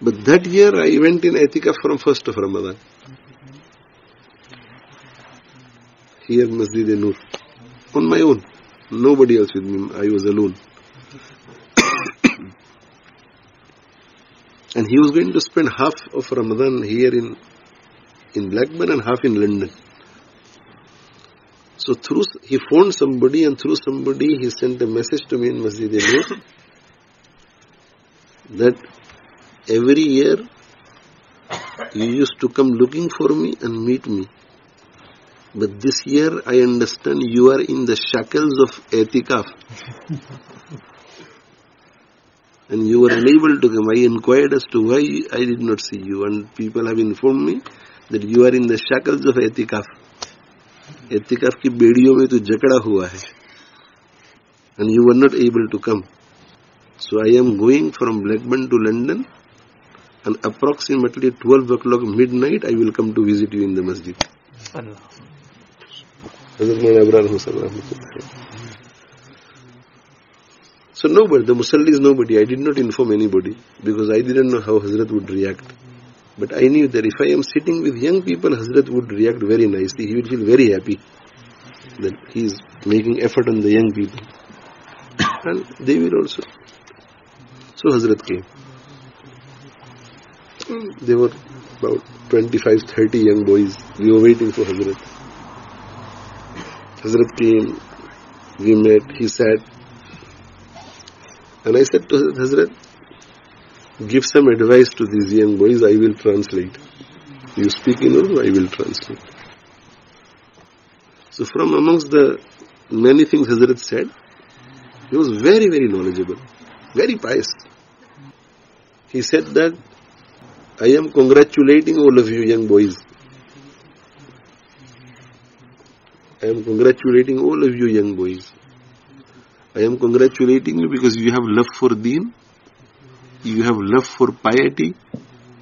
But that year I went in Etikaf from 1st of Ramadan. Here Masjid Nur. On my own. Nobody else with me. I was alone. and he was going to spend half of Ramadan here in in Blackburn and half in London. So through he phoned somebody and through somebody he sent a message to me in Masjid Nur that Every year you used to come looking for me and meet me. But this year I understand you are in the shackles of etikaf. and you were unable to come. I inquired as to why I did not see you and people have informed me that you are in the shackles of etikaf. Etikaf ki bediyo mein tu jakada hua hai. And you were not able to come. So I am going from Blackburn to London and approximately 12 o'clock midnight I will come to visit you in the masjid. So nobody, the Musalli is nobody. I did not inform anybody because I didn't know how Hazrat would react. But I knew that if I am sitting with young people, Hazrat would react very nicely. He would feel very happy that he is making effort on the young people. And they will also. So Hazrat came. There were about 25, 30 young boys. We were waiting for Hazrat. Hazrat came, we met, he sat. And I said to Hazrat, give some advice to these young boys, I will translate. You speak in Urdu, I will translate. So from amongst the many things Hazrat said, he was very, very knowledgeable, very pious. He said that I am congratulating all of you young boys. I am congratulating all of you young boys. I am congratulating you because you have love for deen, you have love for piety,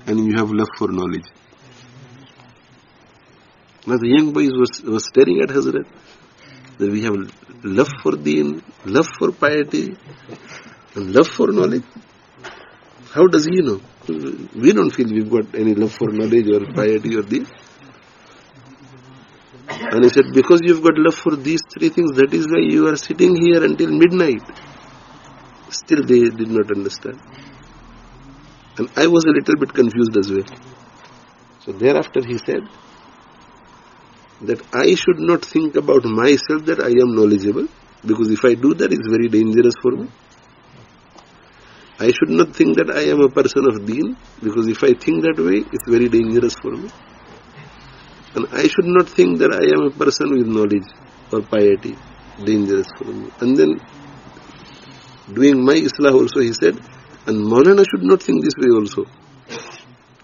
and you have love for knowledge. Now the young boys was, was staring at Hazrat that we have love for deen, love for piety, and love for knowledge. How does he know? Mm. We don't feel we've got any love for knowledge or piety or deen. And he said, because you've got love for these three things, that is why you are sitting here until midnight. Still they did not understand. And I was a little bit confused as well. So thereafter he said that I should not think about myself that I am knowledgeable, because if I do that, it's very dangerous for me. I should not think that I am a person of deen, because if I think that way, it's very dangerous for me. And I should not think that I am a person with knowledge or piety, dangerous for me. And then, doing my Islah also, he said, and Maulana should not think this way also.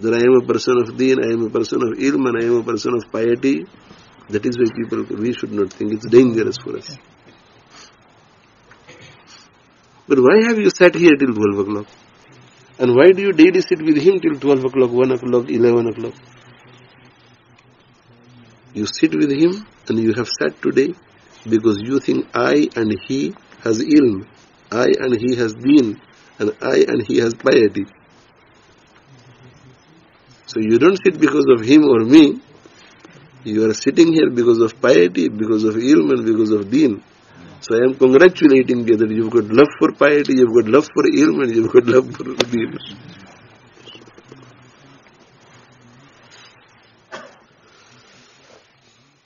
That I am a person of deen, I am a person of ilm, and I am a person of piety. That is why people, we should not think it's dangerous for us. But why have you sat here till 12 o'clock? And why do you daily sit with him till 12 o'clock, 1 o'clock, 11 o'clock? You sit with him and you have sat today because you think I and he has ilm, I and he has deen, and I and he has piety. So you don't sit because of him or me. You are sitting here because of piety, because of ilm and because of deen. So I am congratulating you that you've got love for piety, you've got love for ilm and you've got love for deen.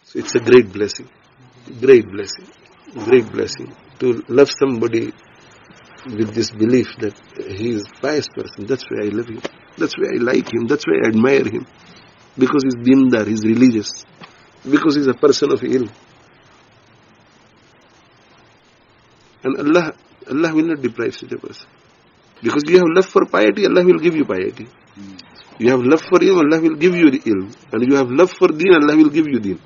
So it's a great blessing, great blessing, great blessing to love somebody with this belief that he is pious person. That's why I love him. That's why I like him. That's why I admire him. Because he's dindar, he's religious. Because he's a person of ilm. And Allah, Allah will not deprive such a person. Because you have love for piety, Allah will give you piety. You have love for ilm, Allah will give you the ilm. And you have love for deen, Allah will give you deen.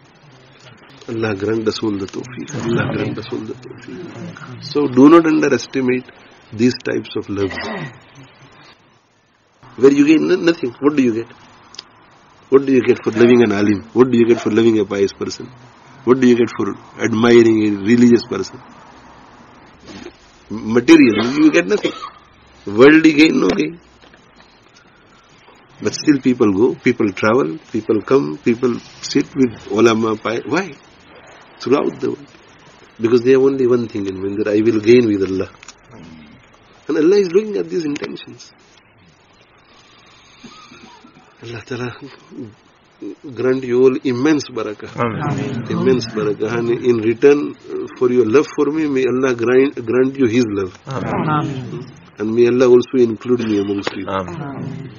Allah grant us all the tawfiq. Allah grant us all the tawfiq. So do not underestimate these types of love. Where you get nothing, what do you get? What do you get for loving an alim? What do you get for loving a pious person? What do you get for admiring a religious person? Material, you get nothing. Worldly gain, no gain. But still people go, people travel, people come, people sit with ulama. Why? Throughout the world. Because they have only one thing in mind, that I will gain with Allah. And Allah is looking at these intentions. Allah Ta'ala grant you all immense barakah. Amen. Immense barakah. And in return for your love for me, may Allah grant, grant you His love. Amen. Hmm? And may Allah also include me amongst you. Amen.